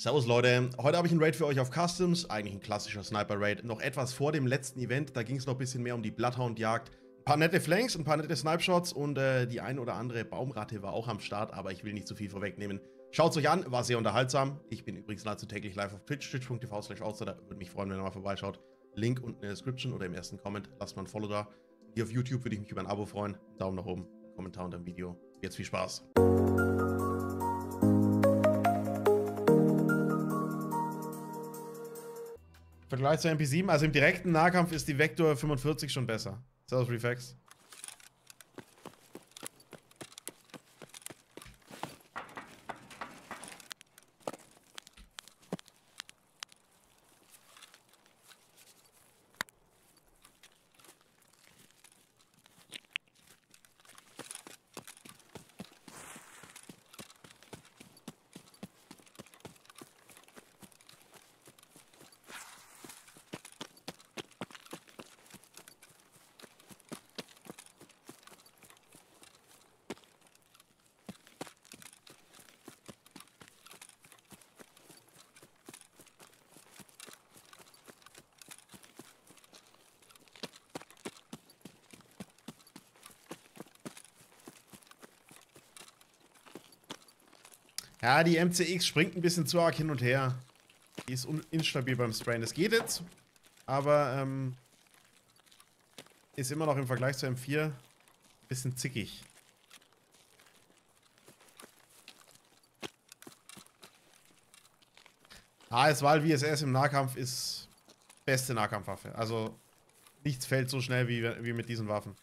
Servus Leute, heute habe ich einen Raid für euch auf Customs, eigentlich ein klassischer Sniper-Raid, noch etwas vor dem letzten Event, da ging es noch ein bisschen mehr um die Bloodhound-Jagd. Ein paar nette Flanks, ein paar nette Snipe-Shots und äh, die ein oder andere Baumratte war auch am Start, aber ich will nicht zu viel vorwegnehmen. Schaut es euch an, war sehr unterhaltsam. Ich bin übrigens nahezu täglich live auf Twitch, twitch.tv slash würde mich freuen, wenn ihr mal vorbeischaut. Link unten in der Description oder im ersten Comment, lasst mal ein Follow da. Hier auf YouTube würde ich mich über ein Abo freuen, Daumen nach oben, Kommentar unter dem Video. Jetzt viel Spaß. Vergleich zur MP7, also im direkten Nahkampf ist die Vector 45 schon besser. Servus Reflex. Ja, die MCX springt ein bisschen zu arg hin und her. Die ist instabil beim Sprayen. Das geht jetzt, aber ähm, ist immer noch im Vergleich zur M4 ein bisschen zickig. AS-Wahl VSS im Nahkampf ist beste Nahkampfwaffe. Also nichts fällt so schnell wie, wie mit diesen Waffen.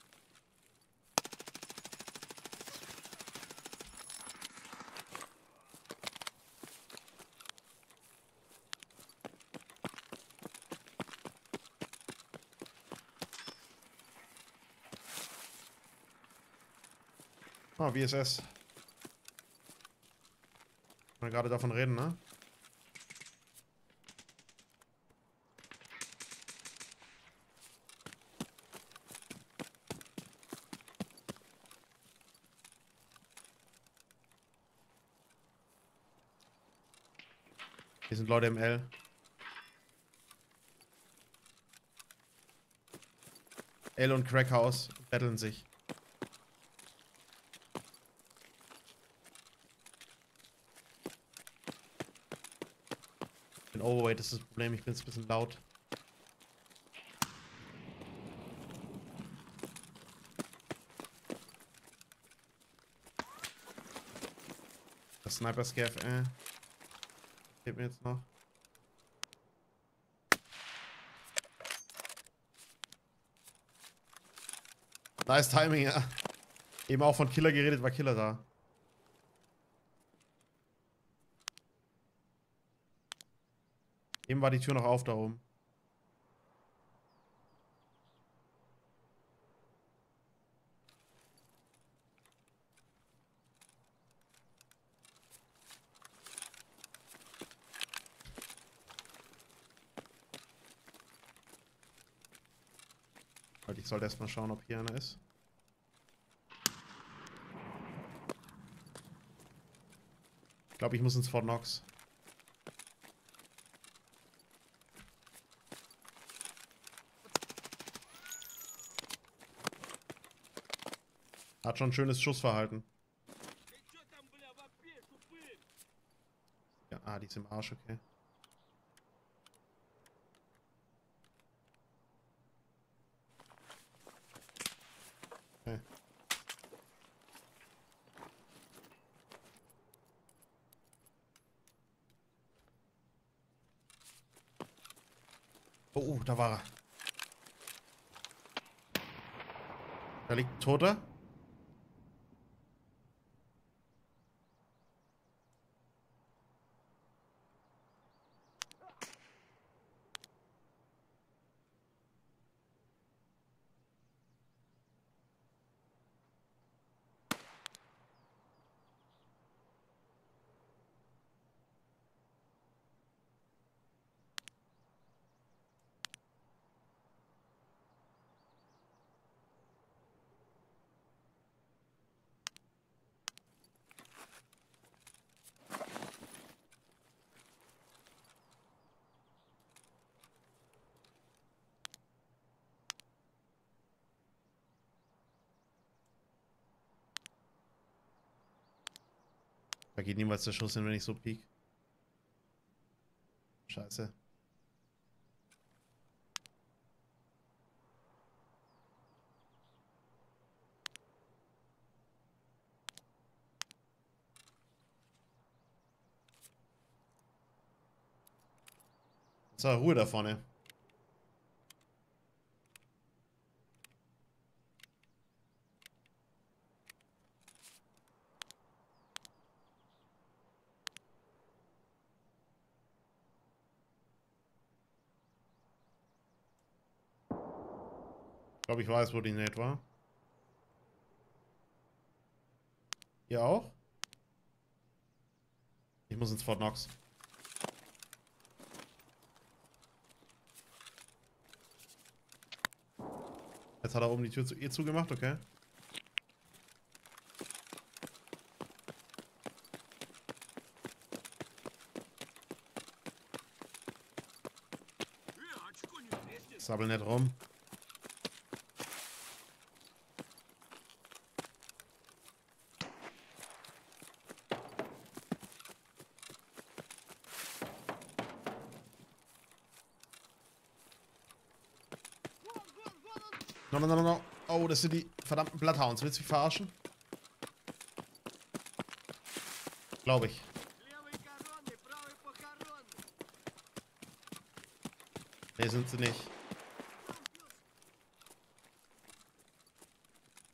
Oh, VSS. Wir gerade davon reden, ne? Hier sind Leute im L. L und Crackhouse betteln sich. Overweight, das ist das Problem. Ich bin jetzt ein bisschen laut. Das Sniper Scav, äh. Geht mir jetzt noch. Nice Timing, ja. Eben auch von Killer geredet, war Killer da. Eben war die Tür noch auf da oben. ich sollte erstmal schauen, ob hier einer ist. Ich glaube, ich muss ins Fort Knox. Hat schon schönes Schussverhalten. Ja, ah, die ist im Arsch, okay. Okay. Oh, oh, da war er. Da liegt ein Toter. Da geht niemals der Schuss hin, wenn ich so piek. Scheiße. So, Ruhe da vorne. Glaube, ich weiß, wo die Nate war. Ihr auch? Ich muss ins Fort Knox. Jetzt hat er oben die Tür zu ihr zugemacht, okay. Sabbel nicht rum. No, no, no, no. Oh, das sind die verdammten Bloodhounds. Willst du mich verarschen? Glaube ich. Nee, sind sie nicht.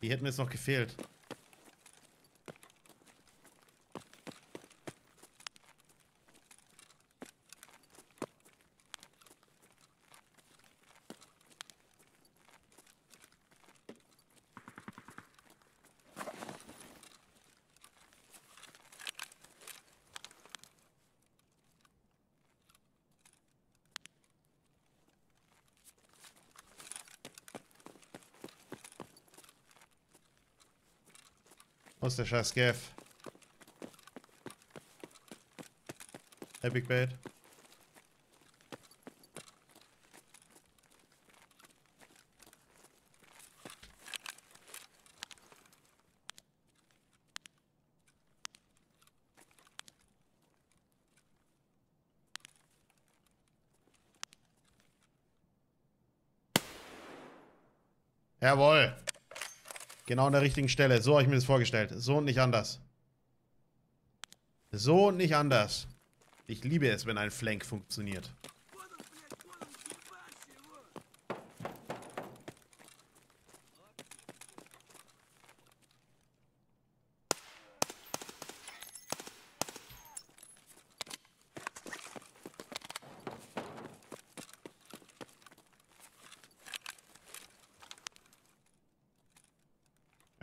Die hätten mir jetzt noch gefehlt. Wo ist der scheiß Gav? Epic Bait. Jawohl. Genau an der richtigen Stelle. So habe ich mir das vorgestellt. So und nicht anders. So und nicht anders. Ich liebe es, wenn ein Flank funktioniert.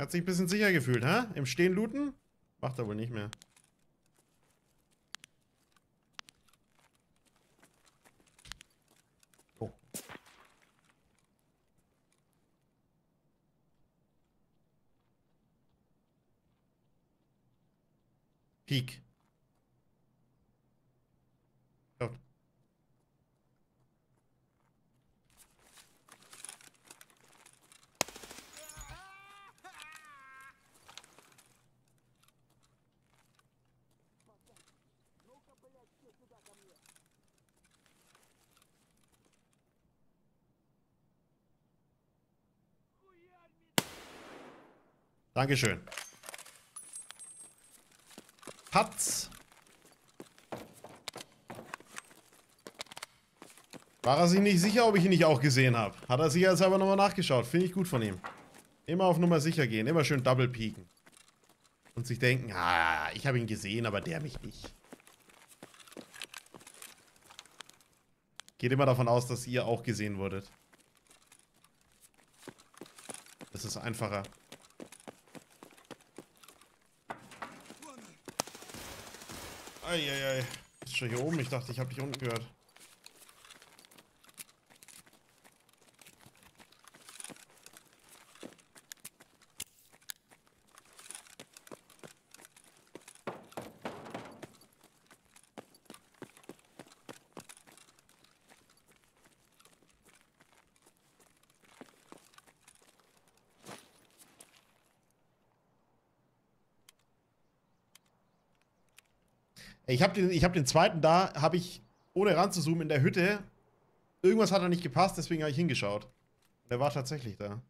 Hat sich ein bisschen sicher gefühlt, hä? Im Stehen looten? Macht er wohl nicht mehr. Oh. Peak. Schaut. Dankeschön. Patz. War er sich nicht sicher, ob ich ihn nicht auch gesehen habe. Hat er sich jetzt aber nochmal nachgeschaut. Finde ich gut von ihm. Immer auf Nummer sicher gehen. Immer schön double peeken. Und sich denken, ah, ich habe ihn gesehen, aber der mich nicht. Geht immer davon aus, dass ihr auch gesehen wurdet. Das ist einfacher. Eieiei. Bist schon hier oben? Ich dachte, ich habe dich unten gehört. Ich habe den, hab den zweiten da, habe ich, ohne ranzuzoomen, in der Hütte. Irgendwas hat da nicht gepasst, deswegen habe ich hingeschaut. Der war tatsächlich da.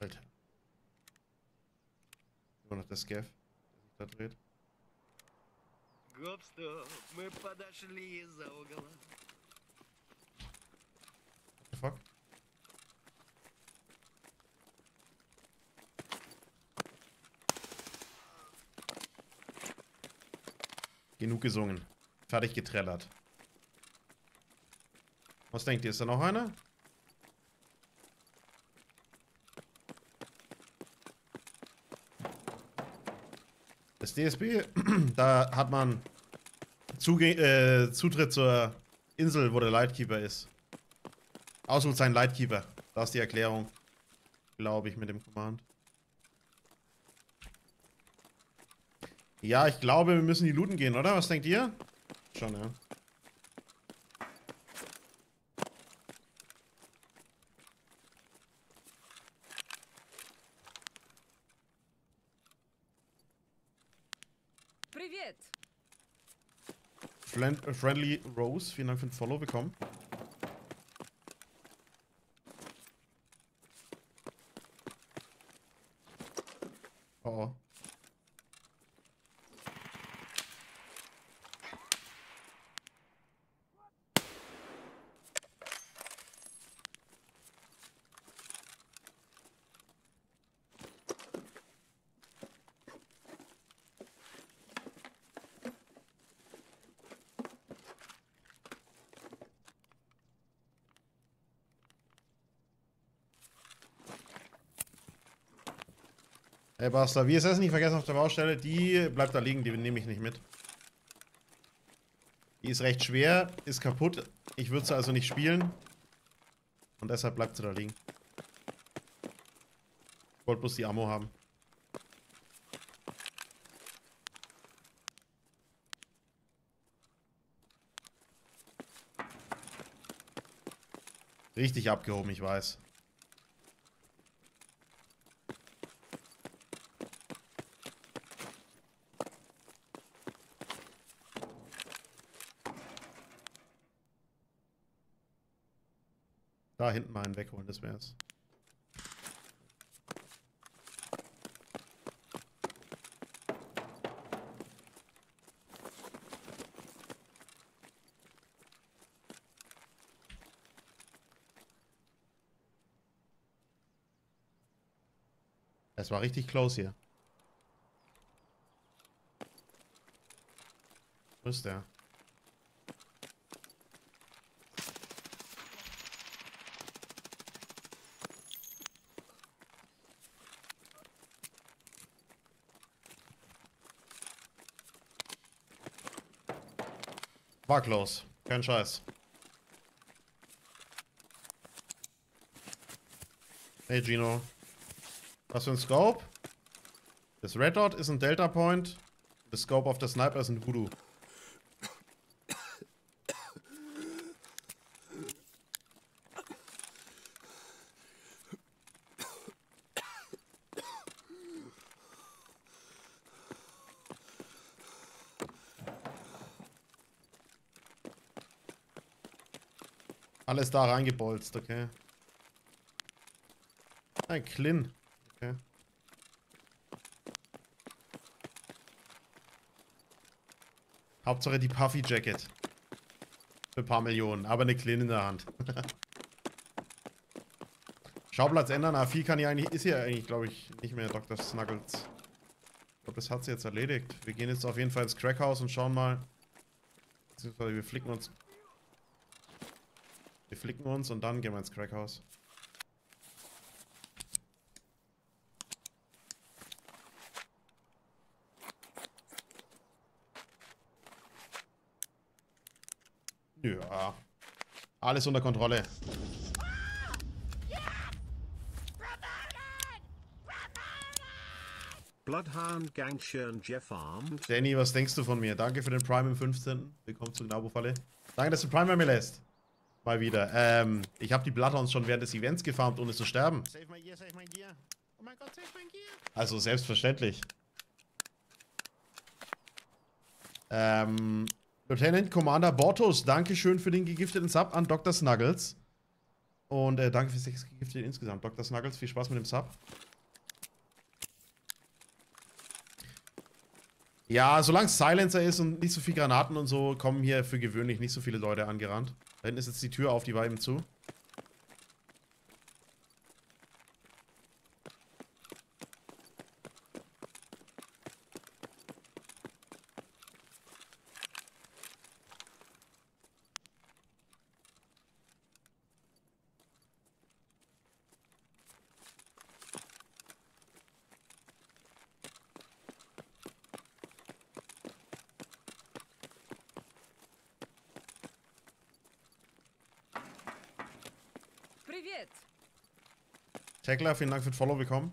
Alter. Immer noch der Scav, der sich da dreht. Гоп, стоп, мы подошли из-за угла. What the fuck? Genug gesungen. Fertig getrellert. Was denkt ihr? Ist da noch einer? Das DSB, da hat man Zuge äh, Zutritt zur Insel, wo der Lightkeeper ist. Ausrufzeichen Lightkeeper. Da ist die Erklärung. Glaube ich, mit dem Command. Ja, ich glaube, wir müssen die looten gehen, oder? Was denkt ihr? Schon, ja. Friend, Friendly Rose, vielen Dank für den Follow bekommen. Oh. oh. Ey, Bastler, wie ist das nicht vergessen auf der Baustelle? Die bleibt da liegen, die nehme ich nicht mit. Die ist recht schwer, ist kaputt. Ich würde sie also nicht spielen. Und deshalb bleibt sie da liegen. Ich wollte bloß die Ammo haben. Richtig abgehoben, ich weiß. Da hinten mal einen wegholen, das wär's. Es war richtig close hier. Wo ist der? War close. Kein Scheiß. Hey Gino. Was für ein Scope? Das Red Dot ist ein Delta Point. Das Scope auf der Sniper ist ein Voodoo. Alles da reingebolzt, okay. Ein Klin. Okay. Hauptsache die Puffy Jacket. Für ein paar Millionen, aber eine Klin in der Hand. Schauplatz ändern, A4 kann ja eigentlich, ist ja eigentlich, glaube ich, nicht mehr Dr. Snuggles. Ich glaube, das hat sie jetzt erledigt. Wir gehen jetzt auf jeden Fall ins Crackhaus und schauen mal. Beziehungsweise wir flicken uns flicken uns und dann gehen wir ins Crackhaus. Ja. Alles unter Kontrolle. Bloodhound Gangshirn Jeff Arm. Danny, was denkst du von mir? Danke für den Prime im 15. Willkommen zur Gnabo-Falle. Danke, dass du Prime bei mir lässt. Mal wieder. Ähm, ich habe die Bloodhounds schon während des Events gefarmt, ohne zu sterben. Save my gear, save my gear. Oh mein Gott, save my gear. Also selbstverständlich. Ähm, Lieutenant Commander Bortos, Dankeschön für den gegifteten Sub an Dr. Snuggles. Und äh, danke für sechs gegiftete insgesamt. Dr. Snuggles, viel Spaß mit dem Sub. Ja, solange es Silencer ist und nicht so viel Granaten und so, kommen hier für gewöhnlich nicht so viele Leute angerannt. Da hinten ist jetzt die Tür auf, die war eben zu. Tackler, vielen Dank für den Follow bekommen.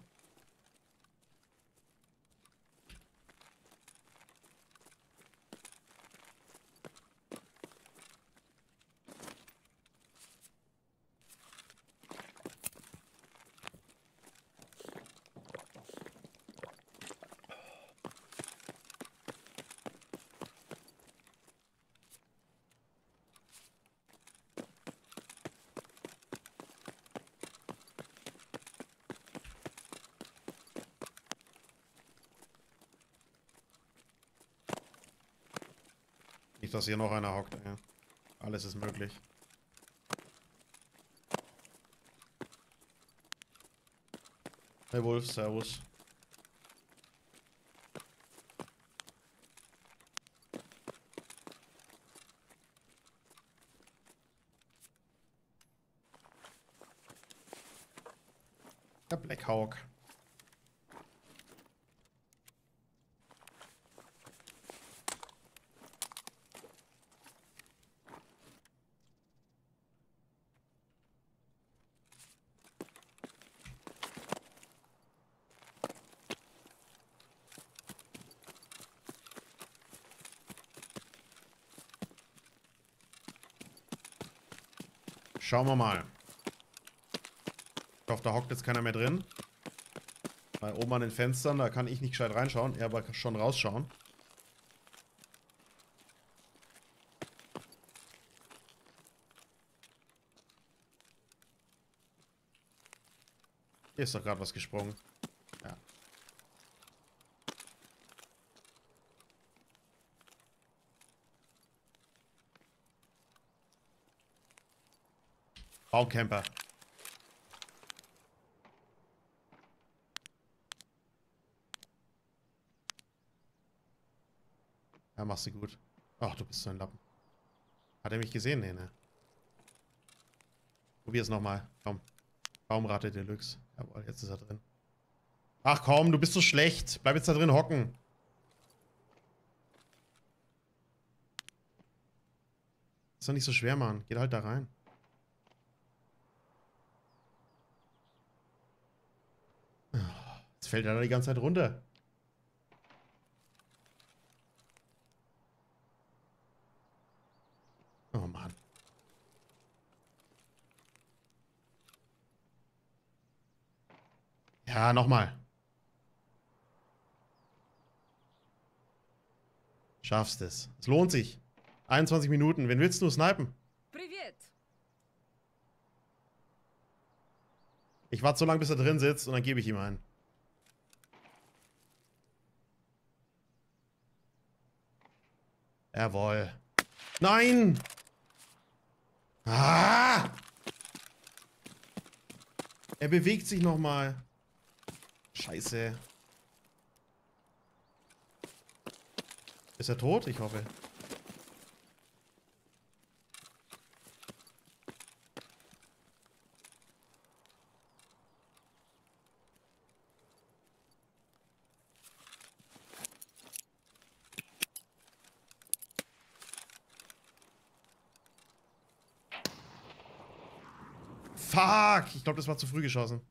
Nicht, dass hier noch einer hockt. Ja. Alles ist möglich. Hey Wolf, servus. Der Black Schauen wir mal. Ich hoffe, da hockt jetzt keiner mehr drin. Weil oben an den Fenstern, da kann ich nicht gescheit reinschauen, er aber schon rausschauen. Hier ist doch gerade was gesprungen. Baumcamper. Ja, machst du gut. Ach, du bist so ein Lappen. Hat er mich gesehen? Nee, ne. Probier es nochmal. Komm. Baumrate Deluxe. Jawohl, jetzt ist er drin. Ach komm, du bist so schlecht. Bleib jetzt da drin hocken. Ist doch nicht so schwer, Mann. Geht halt da rein. Jetzt fällt er da die ganze Zeit runter? Oh Mann. Ja, nochmal. Schaffst es. Es lohnt sich. 21 Minuten. Wen willst du snipen? Ich warte so lange, bis er drin sitzt und dann gebe ich ihm einen. Jawohl. Nein! Ah! Er bewegt sich nochmal. Scheiße. Ist er tot? Ich hoffe. glaube, das war zu früh geschossen.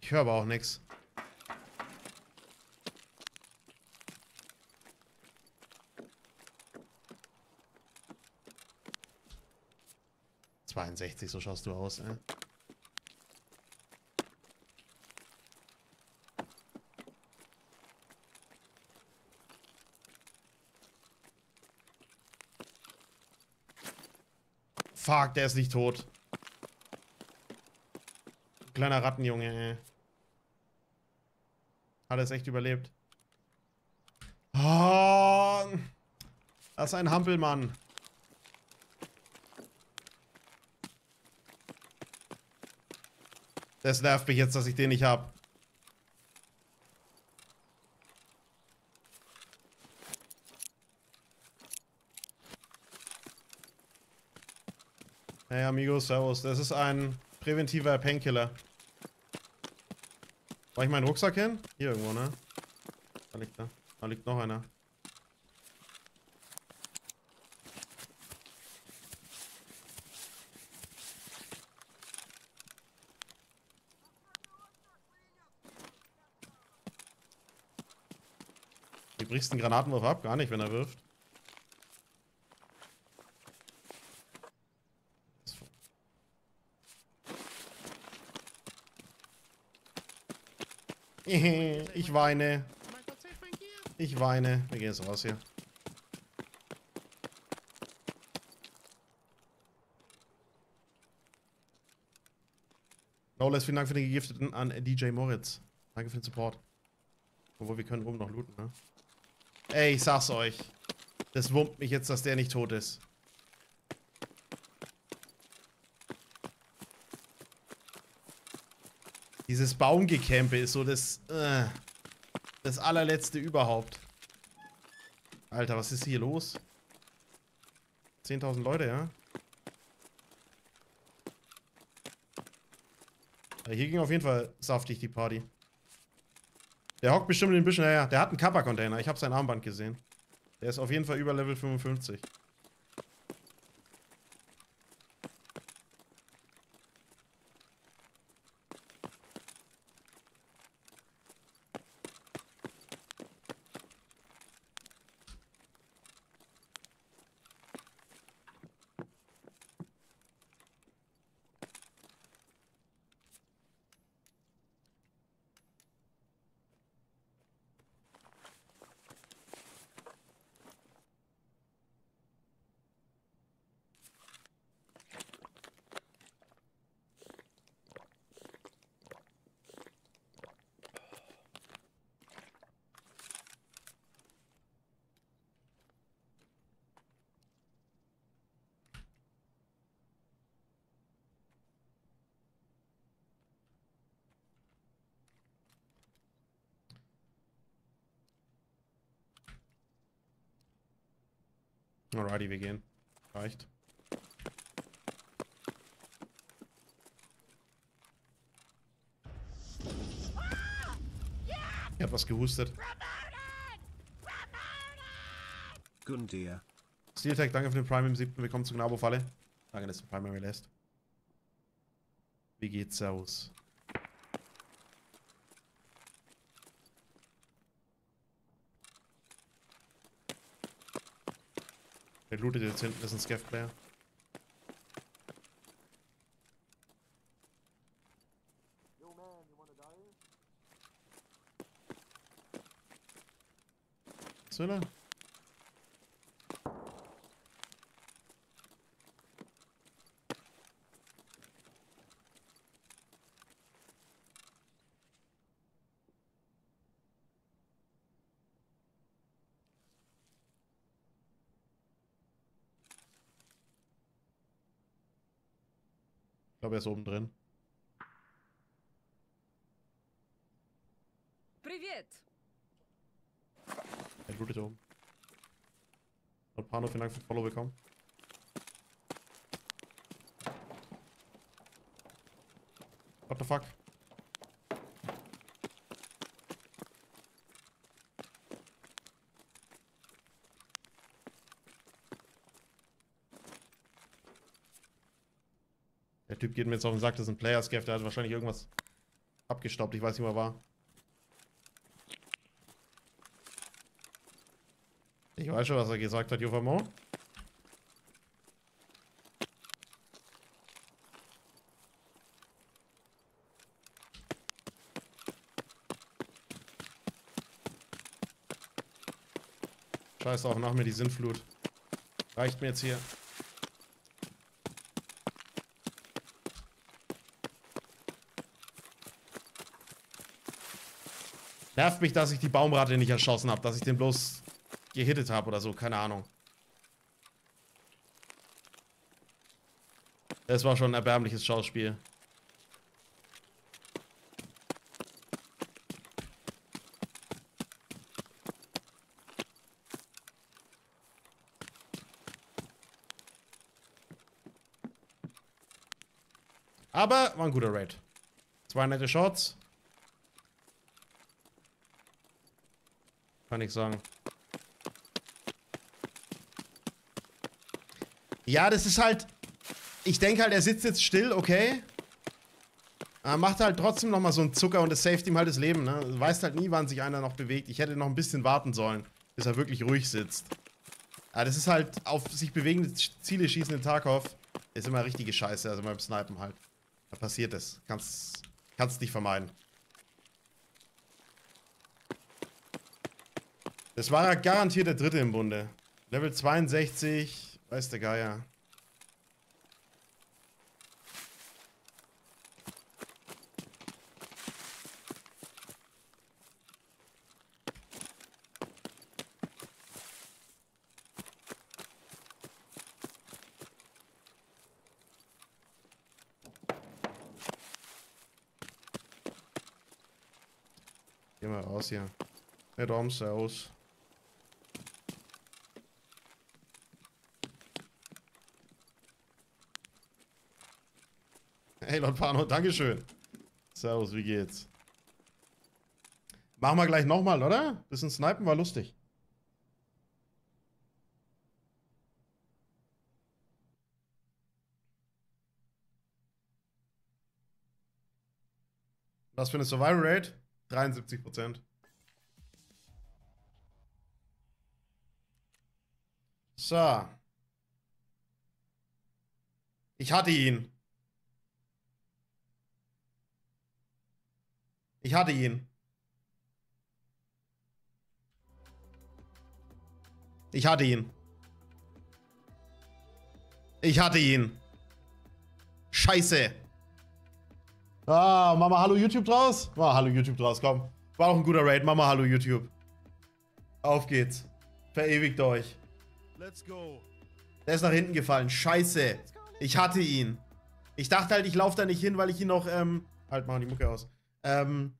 Ich höre aber auch nichts. Zweiundsechzig, so schaust du aus, ey. Fuck, der ist nicht tot. Kleiner Rattenjunge, ey. Hat er es echt überlebt. Oh, das ist ein Hampelmann. Das nervt mich jetzt, dass ich den nicht hab. Hey Amigo, servus. Das ist ein präventiver Painkiller. War ich meinen Rucksack hin? Hier irgendwo, ne? Da liegt er. Da liegt noch einer. Brichst einen Granatenwurf ab? Gar nicht, wenn er wirft. Ich weine. Ich weine. Wir gehen jetzt raus hier. Lawless, vielen Dank für den Gegifteten an DJ Moritz. Danke für den Support. Obwohl, wir können oben noch looten, ne? Ey, ich sag's euch. Das wummt mich jetzt, dass der nicht tot ist. Dieses Baumgecampe ist so das, äh, das allerletzte überhaupt. Alter, was ist hier los? 10.000 Leute, ja? Hier ging auf jeden Fall saftig die Party. Der hockt bestimmt in den Büschen. Ja, ja, der hat einen Kappa-Container. Ich habe sein Armband gesehen. Der ist auf jeden Fall über Level 55. Alrighty, wir gehen. Reicht. Er hat was gehustet. Gundir. Steeltech, danke für den Prime im siebten. Willkommen zur Gnabo-Falle. Danke, dass du Prime mir lässt. Wie geht's aus? Der lootet jetzt hinten, das ist ein Scav-Player. Was? Ich glaube, er ist oben drin. Привет! Er lootet oben. Und Pano, vielen Dank für den Follow bekommen. What the fuck? Der Typ geht mir jetzt auf den Sack, das ist ein Player-Scav, der hat wahrscheinlich irgendwas abgestaubt. Ich weiß nicht, er war. Ich weiß schon, was er gesagt hat, Jufamo. Scheiß auch nach mir die Sintflut. Reicht mir jetzt hier. Nervt mich, dass ich die Baumratte nicht erschossen habe, dass ich den bloß gehittet habe oder so, keine Ahnung. Es war schon ein erbärmliches Schauspiel. Aber war ein guter Raid. Zwei nette Shots. Kann ich sagen. Ja, das ist halt... Ich denke halt, er sitzt jetzt still, okay. Er macht halt trotzdem nochmal so einen Zucker und das saved ihm halt das Leben, ne? Du weißt halt nie, wann sich einer noch bewegt. Ich hätte noch ein bisschen warten sollen, bis er wirklich ruhig sitzt. Ja, das ist halt auf sich bewegende Ziele schießen in Tarkov. Ist immer richtige Scheiße, also beim Snipen halt. Da passiert es. Kannst, kannst nicht vermeiden. Das war ja garantiert der dritte im Bunde. Level 62, weiß der Geier. Geh mal raus hier. Hey Dom, servus. Hey Lord Pano, Dankeschön. Servus, wie geht's? Machen wir gleich nochmal, oder? Bisschen snipen war lustig. Was für eine Survival Rate? 73%. So. Ich hatte ihn. Ich hatte ihn. Ich hatte ihn. Ich hatte ihn. Scheiße. Ah, Mama, hallo YouTube draus? Ah, hallo YouTube draus, komm. War auch ein guter Raid. Mama, hallo YouTube. Auf geht's. Verewigt euch. Let's go. Der ist nach hinten gefallen. Scheiße. Ich hatte ihn. Ich dachte halt, ich laufe da nicht hin, weil ich ihn noch, ähm... Halt, machen die Mucke aus. Ähm...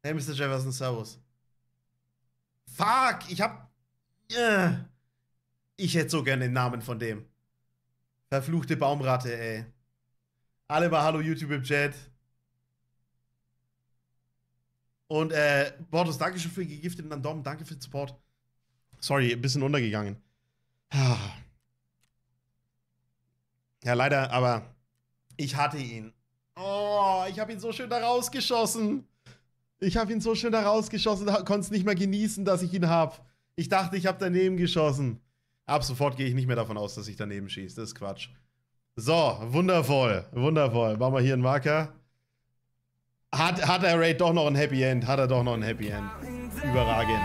Hey, Mr. Jefferson, servus. Fuck, ich hab... Äh, ich hätte so gerne den Namen von dem. Verfluchte Baumratte, ey. Alle mal Hallo YouTube im Chat. Und, äh, Bortus, danke schon für die gegifteten Daumen. Danke für den Support. Sorry, ein bisschen untergegangen. Ja, leider, aber ich hatte ihn. Oh, ich habe ihn so schön da rausgeschossen. Ich habe ihn so schön da rausgeschossen, konnte es nicht mehr genießen, dass ich ihn habe. Ich dachte, ich habe daneben geschossen. Ab sofort gehe ich nicht mehr davon aus, dass ich daneben schieße. Das ist Quatsch. So, wundervoll, wundervoll. Machen wir hier einen Marker. Hat, hat der Raid doch noch ein Happy End? Hat er doch noch ein Happy End? Überragend.